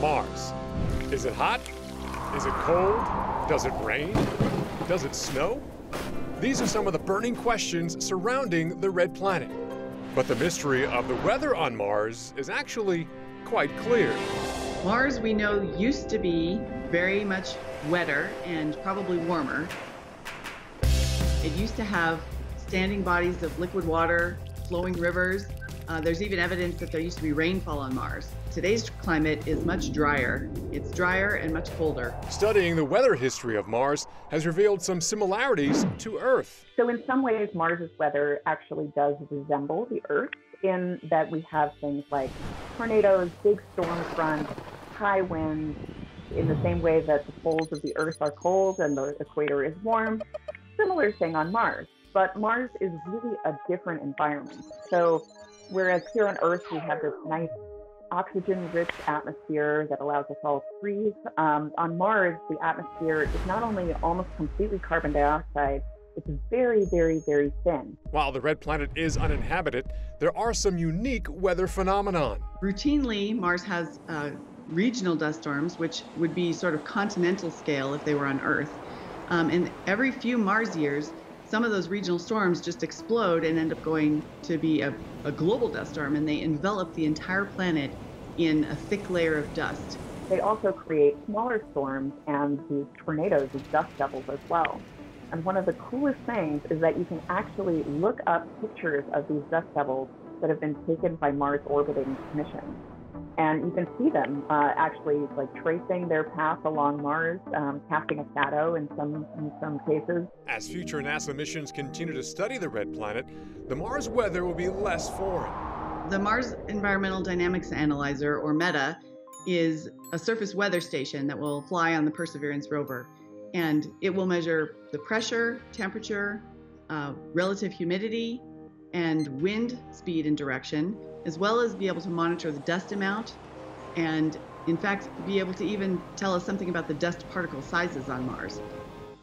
Mars. Is it hot? Is it cold? Does it rain? Does it snow? These are some of the burning questions surrounding the red planet. But the mystery of the weather on Mars is actually quite clear. Mars, we know, used to be very much wetter and probably warmer. It used to have standing bodies of liquid water, flowing rivers. Uh, there's even evidence that there used to be rainfall on Mars. Today's climate is much drier. It's drier and much colder. Studying the weather history of Mars has revealed some similarities to Earth. So, in some ways, Mars's weather actually does resemble the Earth in that we have things like tornadoes, big storm fronts, high winds, in the same way that the poles of the Earth are cold and the equator is warm. Similar thing on Mars, but Mars is really a different environment. So, whereas here on Earth we have this nice oxygen rich atmosphere that allows us all to breathe, um, on Mars the atmosphere is not only almost completely carbon dioxide, it's very, very, very thin. While the red planet is uninhabited, there are some unique weather phenomenon. Routinely, Mars has uh, regional dust storms, which would be sort of continental scale if they were on Earth. Um, and every few Mars years, some of those regional storms just explode and end up going to be a, a global dust storm, and they envelop the entire planet in a thick layer of dust. They also create smaller storms and these tornadoes, these dust devils as well. And one of the coolest things is that you can actually look up pictures of these dust devils that have been taken by Mars orbiting missions and you can see them uh, actually like tracing their path along Mars, um, casting a shadow in some in some cases. As future NASA missions continue to study the red planet, the Mars weather will be less foreign. The Mars Environmental Dynamics Analyzer, or MEDA, is a surface weather station that will fly on the Perseverance rover, and it will measure the pressure, temperature, uh, relative humidity, and wind speed and direction as well as be able to monitor the dust amount and, in fact, be able to even tell us something about the dust particle sizes on Mars.